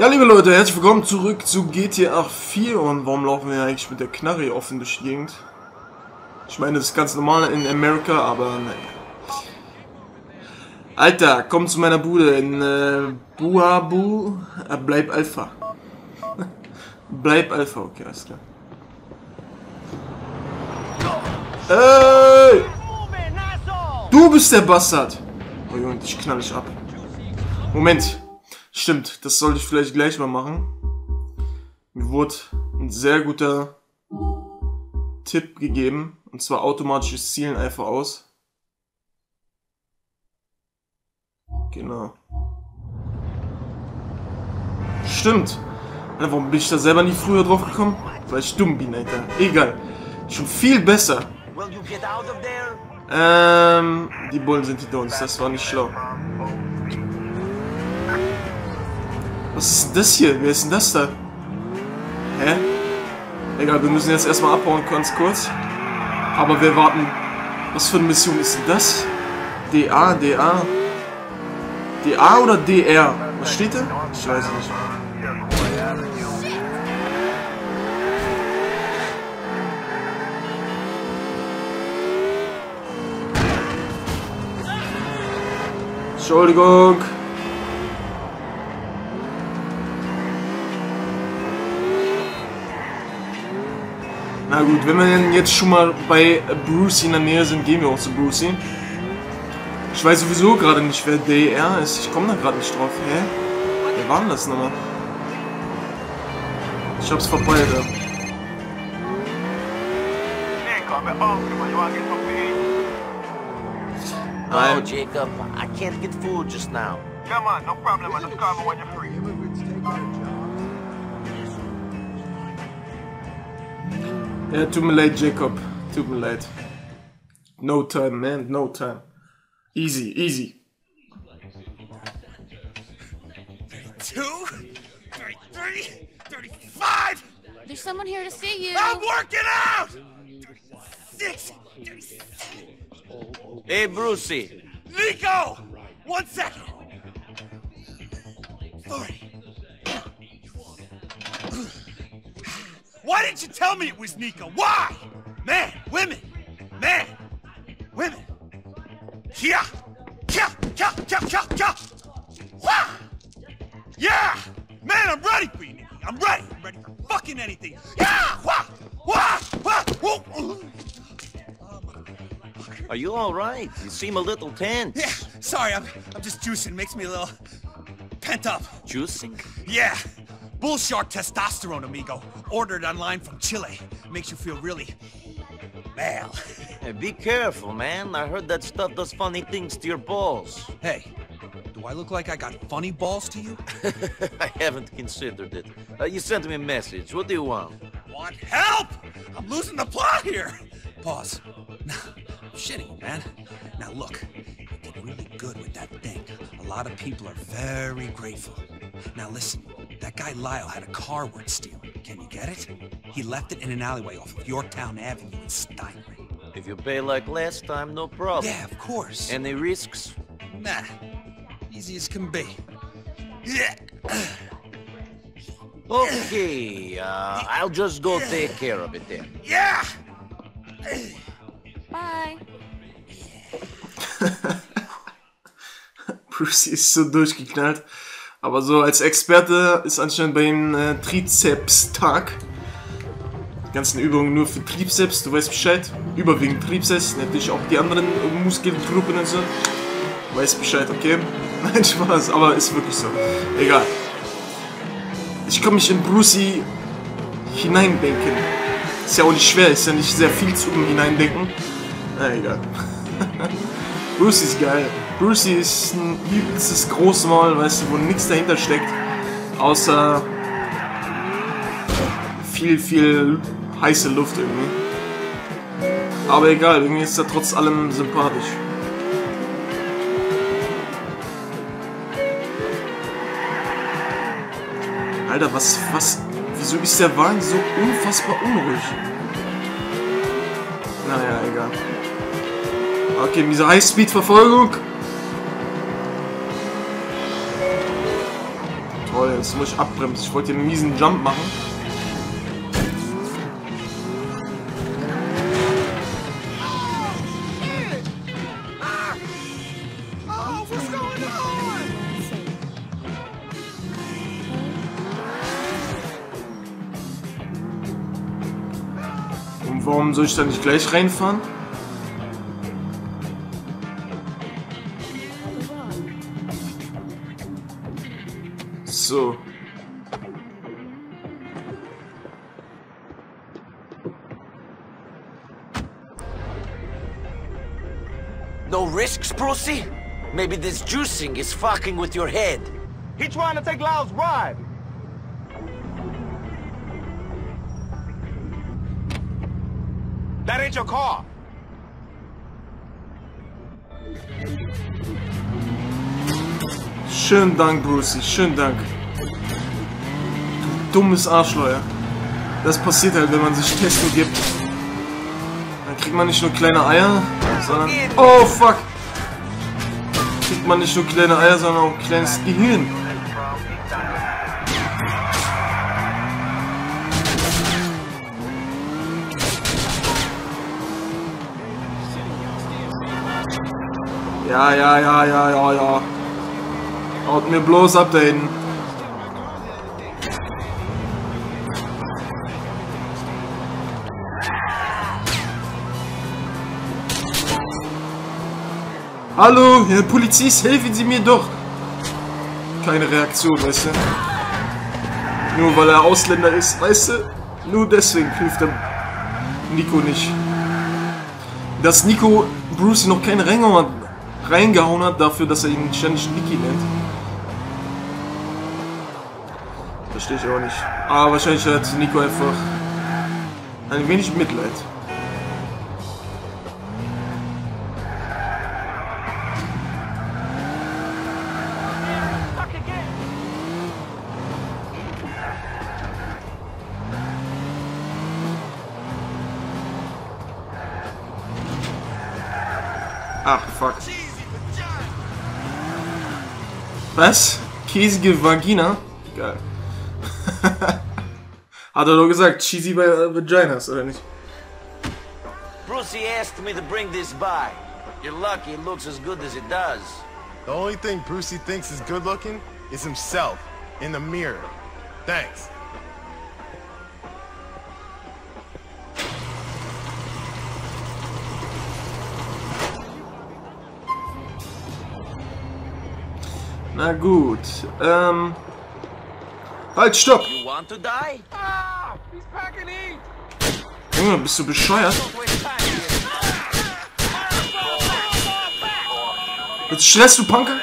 Ja, liebe Leute, herzlich willkommen zurück zu GTA 4 und warum laufen wir eigentlich mit der Knarre offen durch die Gegend? Ich meine, das ist ganz normal in Amerika, aber naja. Alter, komm zu meiner Bude in äh, Buabu, äh, bleib Alpha. bleib Alpha, okay, alles klar. Ey! Du bist der Bastard! Oh Junge, dich knall ich ab. Moment. Stimmt, das sollte ich vielleicht gleich mal machen. Mir wurde ein sehr guter Tipp gegeben. Und zwar automatisches Zielen einfach aus. Genau. Stimmt. Ja, warum bin ich da selber nie früher drauf gekommen? Weil ich dumm bin, Alter. Egal. Schon viel besser. Ähm, die Bullen sind hinter uns. Das war nicht schlau. Was ist denn das hier? Wer ist denn das da? Hä? Egal, wir müssen jetzt erstmal abhauen, ganz kurz. Aber wir warten. Was für eine Mission ist denn das? DA, DA. DA oder DR? Was steht da? Ich weiß nicht. Entschuldigung. Na gut, wenn wir denn jetzt schon mal bei Brucey in der Nähe sind, gehen wir auch zu Brucey. Ich weiß sowieso gerade nicht, wer DR ist. Ich komme da gerade nicht drauf. Hä? Wer war denn das nochmal? Ich hab's verpeilt, ja. Oh, Nein. Jacob, I can't get food just now. Come on, no problem. I'll just call when you're free. Ja, tut mir leid, Jacob. Tut mir leid. No time, man. No time. Easy, easy. Two, thirty-three, thirty-five. There's someone here to see you. I'm working out. Thirty-six, thirty-seven. Hey, Brucey. Nico, one second. Forty. Why didn't you tell me it was Nico? Why? Man, women, man, women. Yeah, yeah, yeah, yeah, yeah, yeah. Wah! Yeah, man, I'm ready for you, Nicky. I'm ready. I'm ready for fucking anything. Yeah, wah, wah, wah, whoa. Are you all right? You seem a little tense. Yeah, sorry, I'm, I'm just juicing. Makes me a little pent up. Juicing? Yeah, bull shark testosterone, amigo. Ordered online from Chile. Makes you feel really male. Hey, be careful, man. I heard that stuff does funny things to your balls. Hey, do I look like I got funny balls to you? I haven't considered it. Uh, you sent me a message. What do you want? Want help? I'm losing the plot here. Pause. Now, shitting, man. Now look, you did really good with that thing. A lot of people are very grateful. Now listen, that guy Lyle had a car worth stealing. Can you get it? He left it in an alleyway off of Yorktown Avenue in Steinway. If you pay like last time, no problem. Yeah, of course. Any risks? Nah, easy as can be. Yeah. Okay, uh, I'll just go take care of it then. Yeah. Bye. Brucey ist so durchgeknallt. Aber so als Experte ist anscheinend bei ihm äh, Trizeps-Tag. Die ganzen Übungen nur für Trizeps, du weißt Bescheid. Überwiegend Trizeps, natürlich auch die anderen Muskelgruppen und so. Du weißt Bescheid, okay? Nein, Spaß, aber ist wirklich so. Egal. Ich kann mich in Brucey hineindenken. Ist ja auch nicht schwer, ist ja nicht sehr viel zu hineindenken. Na egal. Brucey ist geil. Brucey ist ein übelstes Großmaul, weißt du, wo nichts dahinter steckt. Außer viel, viel heiße Luft irgendwie. Aber egal, irgendwie ist er trotz allem sympathisch. Alter, was, was, wieso ist der Wagen so unfassbar unruhig? Naja, egal. Okay, diese Highspeed-Verfolgung. Toll, jetzt muss ich abbremsen. Ich wollte hier einen miesen Jump machen. Oh? Und warum soll ich da nicht gleich reinfahren? So. No risks, Brucey? Maybe this juicing is fucking with your head. He trying to take Lyle's ride. That ain't your car. Schönen Dank, Brucey. Schönen Dank. Du dummes Arschloch, ja. Das passiert halt, wenn man sich Testo gibt. Dann kriegt man nicht nur kleine Eier, sondern... Oh, fuck! Kriegt man nicht nur kleine Eier, sondern auch ein kleines Gehirn. Ja, ja, ja, ja, ja, ja. Haut mir bloß ab da hinten. Hallo, Herr Polizist, helfen Sie mir doch. Keine Reaktion, weißt du? Nur weil er Ausländer ist, weißt du? Nur deswegen hilft er Nico nicht. Dass Nico Bruce noch keine Reingehauen hat, reingehauen hat dafür, dass er ihn ständig Niki nennt. Verstehe ich auch nicht. Aber wahrscheinlich hat Nico einfach ein wenig Mitleid. Ach, fuck. Was? Käsige Vagina? Geil. Hat er doch gesagt, cheesy bei äh, Vaginas, oder nicht? Brucey asked me to bring this by. You're lucky it looks as good as it does. The only thing Brucey thinks is good looking is himself in the mirror. Thanks. Na gut, ähm... Halt, stopp! Ah. Junge, bist du bescheuert? Jetzt schlägst du Punker?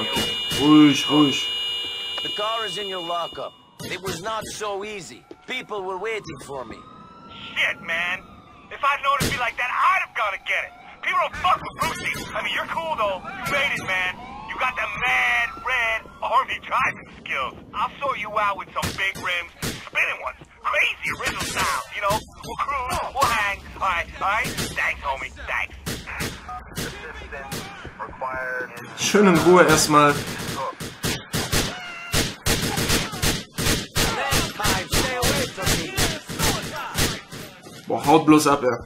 Okay, ruhig, ruhig. The car is in your lockup. It was not so easy. People were waiting for me. Shit, man. If I'd known it'd be like that, I'd have gone to get it. People don't fuck with Brucey. I mean, you're cool though. You made it, man. Got the mad red army driving skills. I'll sort you out with some big rims, spinning ones, crazy original style. You know, we'll cruise, we'll hang. All right, all right. Thanks, homie. Thanks. Schön in Ruhe erstmal. Boah, haut bloß ab, ja.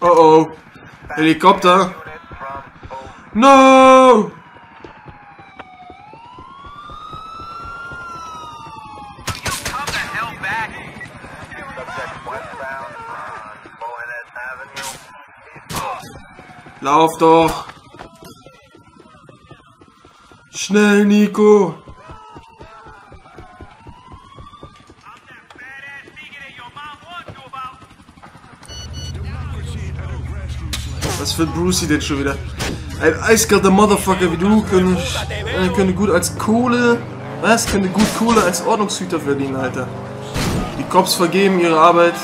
Oh oh. Helikopter. No! Lauf doch! Schnell, Nico! Was für Brucey denn schon wieder? Ein eiskalter Motherfucker wie du könnte, äh, könnte gut als Kohle. Was? Könnte gut Kohle als Ordnungshüter verdienen, Alter. Die Cops vergeben ihre Arbeit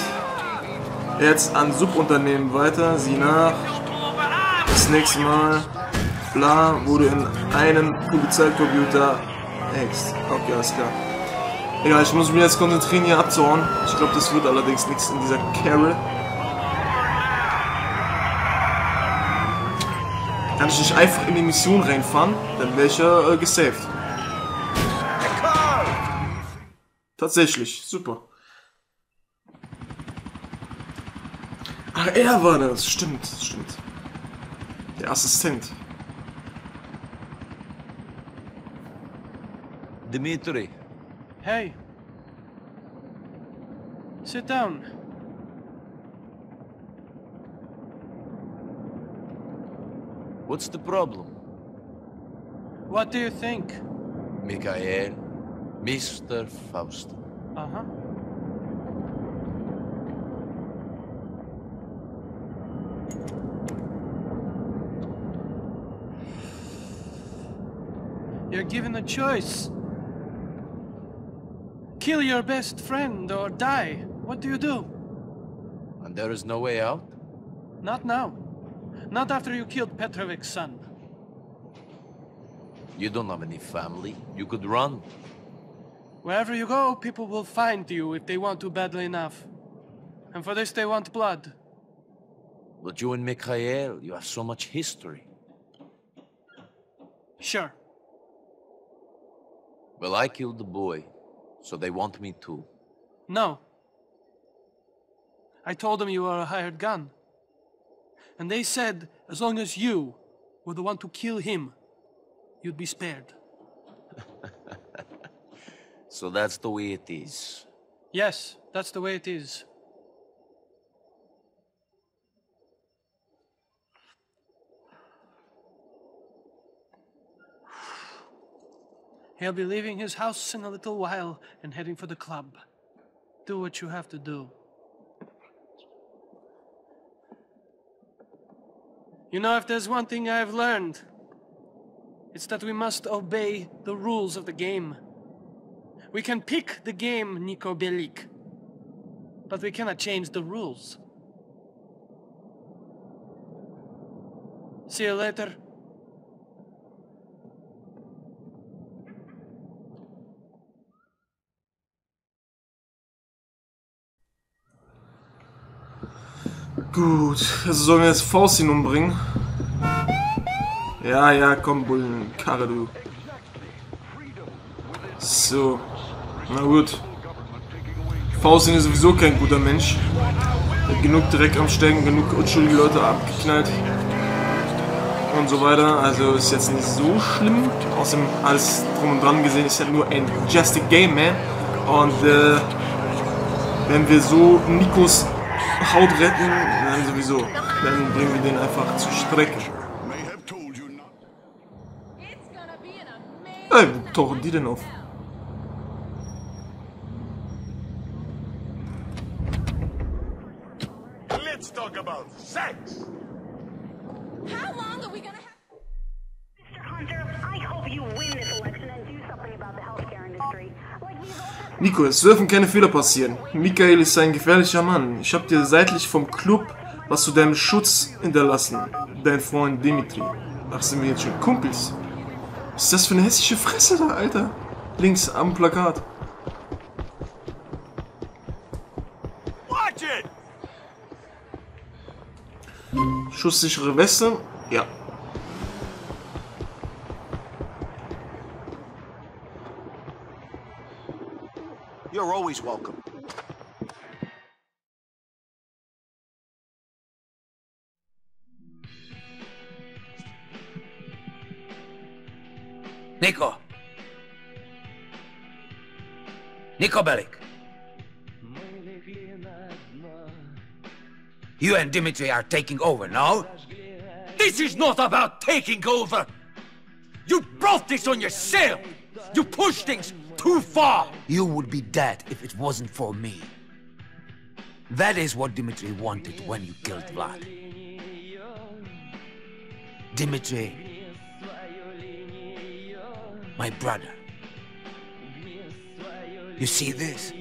jetzt an Subunternehmen weiter. Sieh nach. Das nächste Mal. Bla, wurde in einen Polizeicomputer hext. Okay, alles klar. Egal, ich muss mich jetzt konzentrieren, hier abzuhauen. Ich glaube, das wird allerdings nichts in dieser Carol. Ich nicht einfach in die Mission reinfahren, dann wäre ich ja äh, gesaved. Tatsächlich, super. Ach, er war das, stimmt, stimmt. Der Assistent. Dimitri, Hey. Sit down. What's the problem? What do you think? Mikhail, Mr. Faust. Uh huh. You're given a choice. Kill your best friend or die. What do you do? And there is no way out? Not now. Not after you killed Petrovic's son. You don't have any family. You could run. Wherever you go, people will find you if they want to badly enough. And for this they want blood. But you and Mikhail, you have so much history. Sure. Well, I killed the boy, so they want me too. No. I told them you were a hired gun. And they said as long as you were the one to kill him, you'd be spared. So that's the way it is. Yes, that's the way it is. He'll be leaving his house in a little while and heading for the club. Do what you have to do. You know, if there's one thing I've learned, it's that we must obey the rules of the game. We can pick the game, Nico Belik. But we cannot change the rules. See you later. Gut, also sollen wir jetzt Faustin umbringen? Ja, ja, komm, Bullen, Karre, du. So. Na gut. Faustin ist sowieso kein guter Mensch. Hat genug Dreck am Stecken, genug unschuldige Leute abgeknallt. Und so weiter. Also ist jetzt nicht so schlimm. Außerdem alles drum und dran gesehen ist ja nur ein Just a Game, man. Und äh, wenn wir so Nikos Haut retten, dann sowieso. Dann bringen wir den einfach zur Strecke. Ey, wo tauchen die denn auf? Let's talk about sex. How long are we gonna have? Mr. Hunter, I hope you win this election and do something about the healthcare industry. Like we've Nico, es dürfen keine Fehler passieren. Michael ist ein gefährlicher Mann. Ich hab dir seitlich vom Club was zu deinem Schutz hinterlassen. Dein Freund Dimitri. Ach, sind wir jetzt schon Kumpels? Was ist das für eine hässliche Fresse da, Alter? Links am Plakat. Schusssichere Weste? Ja. You're always welcome. Nico. Nico Bellic. You and Dimitri are taking over, now. This is not about taking over! You brought this on yourself! You pushed things too far! You would be dead if it wasn't for me. That is what Dimitri wanted when you killed Vlad. Dimitri, my brother. You see this?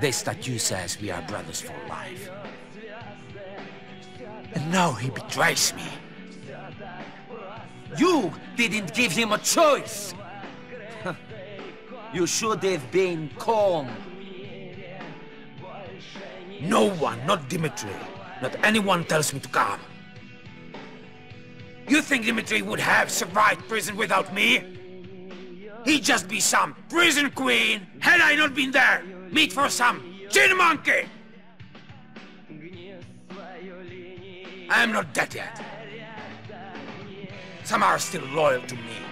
This statue says we are brothers for life. And now he betrays me. You didn't give him a choice. you should have been calm. No one, not Dimitri, not anyone tells me to calm. You think Dimitri would have survived prison without me? He'd just be some prison queen had I not been there. Meet for some chin monkey. I am not dead yet. Some are still loyal to me.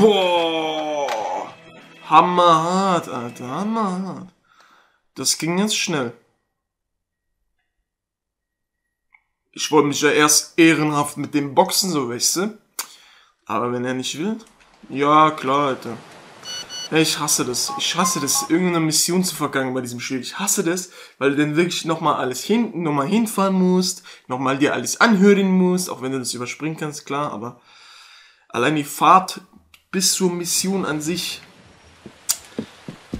Boah! Hammerhart, Alter, hammerhart. Das ging jetzt schnell. Ich wollte mich ja erst ehrenhaft mit dem Boxen, so du. Aber wenn er nicht will, ja klar, Alter. Ja, ich hasse das. Ich hasse das, irgendeine Mission zu vergangen bei diesem Spiel. Ich hasse das, weil du dann wirklich nochmal alles hinten, nochmal hinfahren musst, nochmal dir alles anhören musst, auch wenn du das überspringen kannst, klar, aber allein die Fahrt bis zur Mission an sich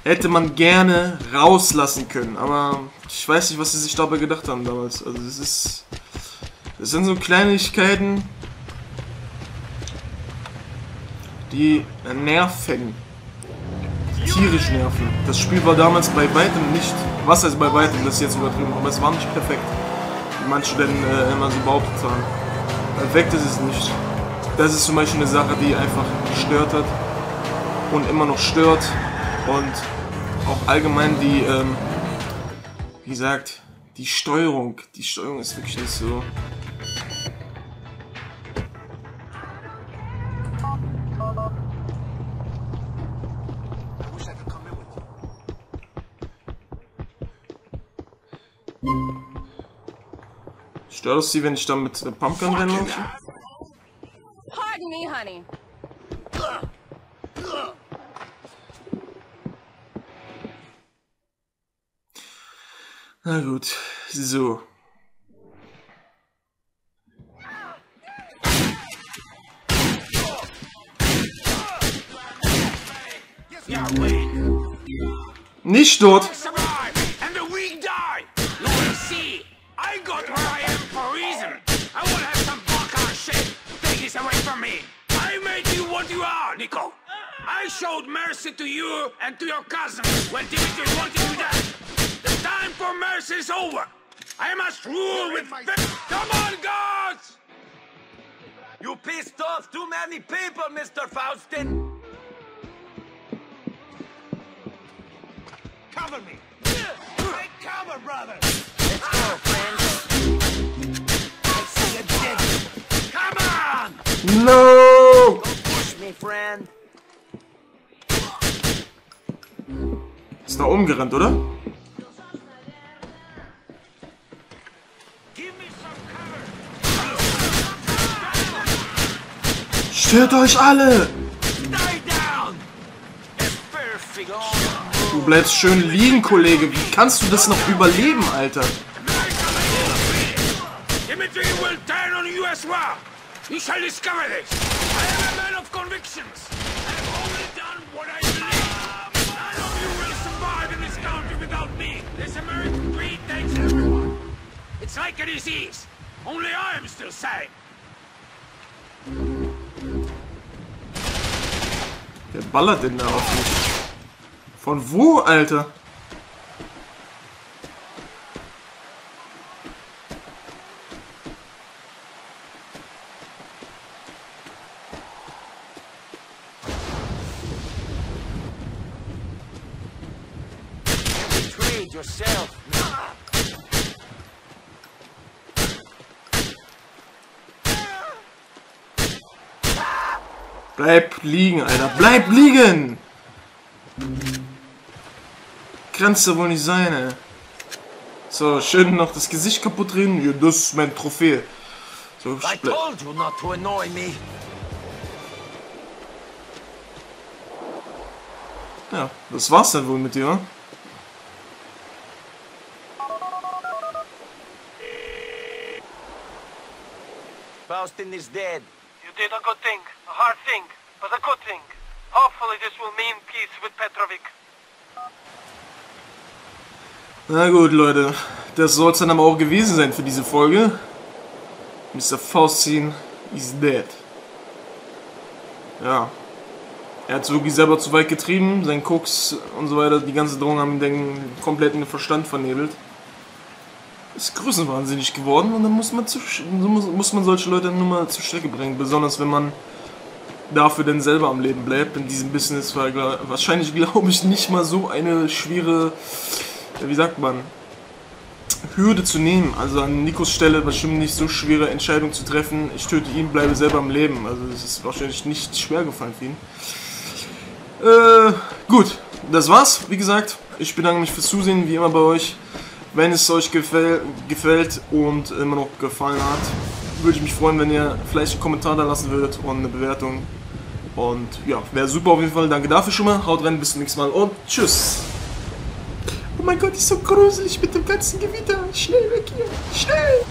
hätte man gerne rauslassen können, aber ich weiß nicht, was sie sich dabei gedacht haben damals. Also es ist, das sind so Kleinigkeiten, die nerven tierisch nerven. Das Spiel war damals bei weitem nicht, was heißt bei weitem, das ist jetzt übertrieben, aber es war nicht perfekt. Wie manche denn äh, immer so behauptet haben. Perfekt ist es nicht. Das ist zum Beispiel eine Sache, die einfach gestört hat und immer noch stört und auch allgemein die, ähm, wie gesagt, die Steuerung. Die Steuerung ist wirklich nicht so. Stört es sie, wenn ich da mit Pumpgun reinlaufe? Me, honey. Na gut, so. Nicht dort! You are, Nico. I showed mercy to you and to your cousin when Dimitri wanted you dead. The time for mercy is over. I must rule with. Come on, guards! You pissed off too many people, Mr. Faustin. Cover me! Take cover, brother! Let's go, friends. I see a dead. Come on! No! Me, friend. Ist da umgerannt, oder? Stellt euch alle! Du bleibst schön liegen, Kollege. Wie kannst du das noch überleben, Alter? Dimitri will turn on you as well. You shall discover this. I am a man of convictions. I have only done what I believe. None of you will survive in this country without me. This American breed takes everyone. It's like a disease. Only I am still sane. Wer ballert denn da auf mich? Von wo, Alter? Yourself. Bleib liegen, Alter. Bleib liegen! Du wohl nicht sein, ey. So, schön noch das Gesicht kaputt reden. Ja, das ist mein Trophäe. So, I ble- told you not to annoy me. ja, das war's dann wohl mit dir, wa? Faustin is dead. You did a good thing. A hard thing, but a good thing. Hopefully this will mean peace with Petrovic. Na gut, Leute. Das soll es dann aber auch gewesen sein für diese Folge. Mr. Faustin is dead. Ja. Er hat es wirklich selber zu weit getrieben. Sein Koks und so weiter, die ganze Drohung haben den kompletten Verstand vernebelt. Ist größenwahnsinnig geworden und dann muss man, zu, muss, muss man solche Leute nur mal zur Strecke bringen. Besonders wenn man dafür denn selber am Leben bleibt. In diesem Business war wahrscheinlich, glaube ich, nicht mal so eine schwere, wie sagt man, Hürde zu nehmen. Also an Nikos Stelle bestimmt nicht so schwere Entscheidung zu treffen. Ich töte ihn, bleibe selber am Leben. Also es ist wahrscheinlich nicht schwer gefallen für ihn. Äh, gut, das war's. Wie gesagt, ich bedanke mich fürs Zusehen, wie immer bei euch. Wenn es euch gefäll gefällt und immer noch gefallen hat, würde ich mich freuen, wenn ihr vielleicht einen Kommentar da lassen würdet und eine Bewertung. Und ja, wäre super auf jeden Fall. Danke dafür schon mal. Haut rein, bis zum nächsten Mal und tschüss. Oh mein Gott, ist so gruselig mit dem ganzen Gewitter. Schnell weg hier. Schnell.